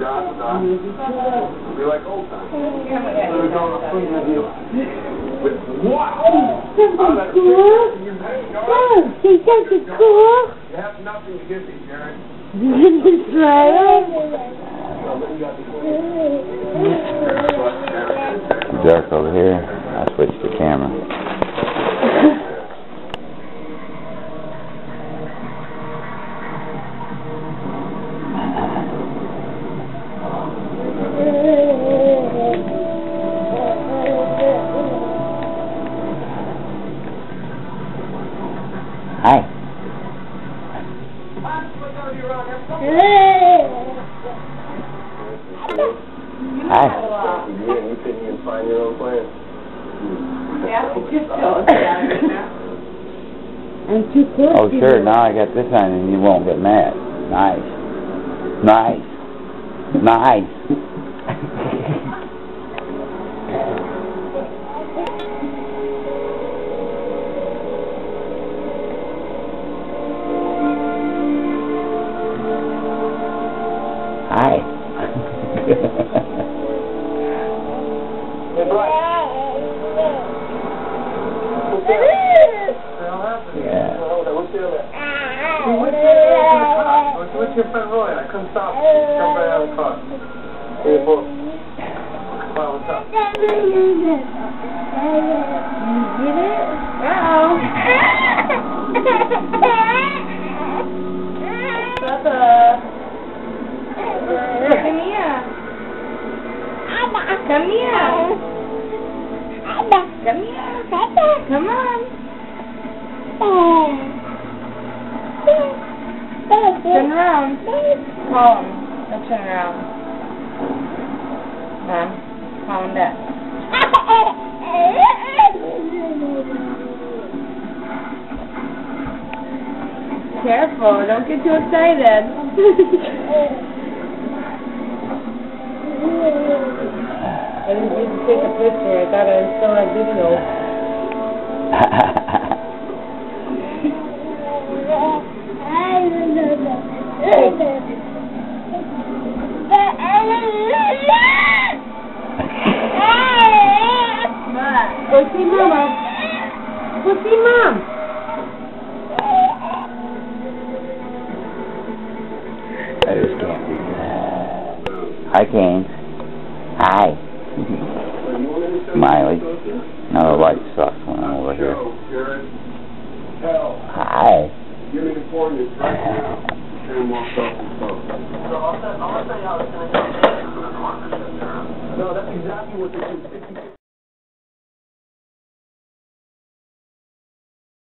Dot. Be like old times. With what? That's cool. You have no- Oh, she says it's cool. You have nothing to give me, Karen. Just try Dark over here. I switched the camera. Hi. Hi. You couldn't even find your own plan. I'm too close. Oh, sure. Now I got this on and you won't get mad. Nice. Nice. Nice. Hi. Hey, Bryce. yeah. What's your name? What's your, what's, what's your friend Roy? I couldn't stop. Jump right out of the car. Hey, boy. Come on, what's up? Come Come here. Come on. Turn around. Calm. Now turn around. Mom, calm down. Careful, don't get too excited. I didn't get to take a picture. Still had video. Mom. I just can't. Hi, Kayne. Hi. Miley. Now the light sucks when I'm over here. Karen. Hell. Hi. Give me the coordinates right now. Karen walks off the phone. No, that's exactly what they do.